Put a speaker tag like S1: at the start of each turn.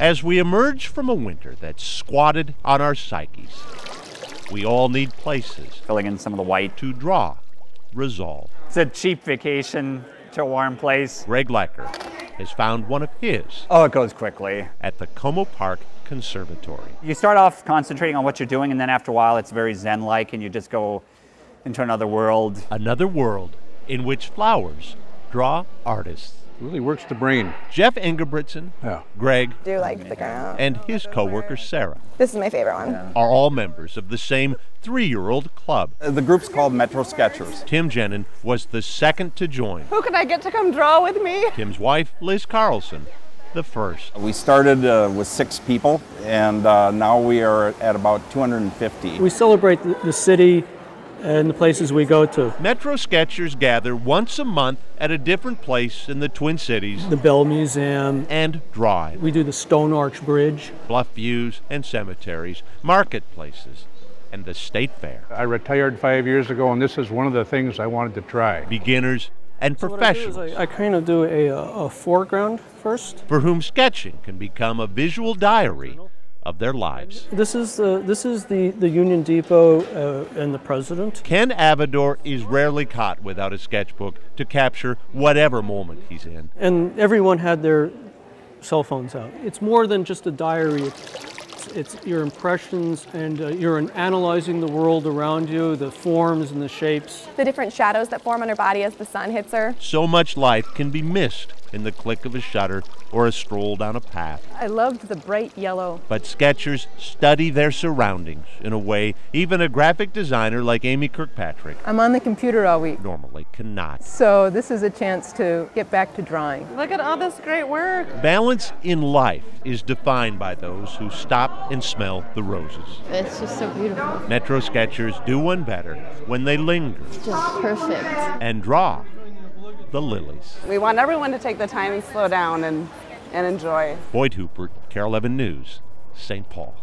S1: As we emerge from a winter that's squatted on our psyches, we all need places
S2: Filling in some of the white.
S1: to draw, resolve.
S2: It's a cheap vacation to a warm place.
S1: Greg Lecker has found one of his
S2: Oh, it goes quickly.
S1: at the Como Park Conservatory.
S2: You start off concentrating on what you're doing, and then after a while, it's very zen like, and you just go into another world.
S1: Another world in which flowers draw artists.
S3: Really works the brain.
S1: Jeff Ingebrigtsen,
S3: Yeah.
S1: Greg,
S4: do like the ground.
S1: and his coworker Sarah
S4: This is my favorite one.
S1: are all members of the same three year old club.
S5: The group's called Metro Sketchers.
S1: Tim Jenin was the second to join.
S6: Who can I get to come draw with me?
S1: Tim's wife, Liz Carlson, the first.
S5: We started uh, with six people, and uh, now we are at about 250.
S7: We celebrate the, the city and the places we go to.
S1: Metro Sketchers gather once a month at a different place in the Twin Cities
S7: The Bell Museum.
S1: and drive.
S7: We do the Stone Arch Bridge.
S1: Bluff views and cemeteries, marketplaces, and the State Fair.
S3: I retired five years ago, and this is one of the things I wanted to try.
S1: Beginners and
S7: So what I do is
S1: professionals
S7: I, I kind of do a, uh, a foreground first.
S1: for whom sketching can become a visual diary of their lives.
S7: This is the this is the, the Union Depot uh, and the president.
S1: Ken Avidor is rarely caught without a sketchbook to capture whatever moment he's in.
S7: And everyone had their cell phones out. It's more than just a diary. It's, it's your impressions and uh, you're analyzing the world around you, the forms and the shapes.
S4: The different shadows that form on her body as the sun hits her.
S1: So much life can be missed in the click of a shutter or a stroll down a path.
S6: I loved the bright yellow.
S1: But sketchers study their surroundings in a way even a graphic designer like Amy Kirkpatrick
S8: I'm on the computer all week,
S1: normally cannot.
S8: so this is a chance to get back to drawing.
S6: Look at all this great work.
S1: Balance in life is defined by those who stop and smell the roses.
S9: It's just so beautiful.
S1: Metro sketchers do one better when they linger
S9: It's just perfect.
S1: and draw the lilies.
S6: We want everyone to take the time and slow down and, and enjoy.
S1: Boyd Huppert, KARE 11 News, St. Paul.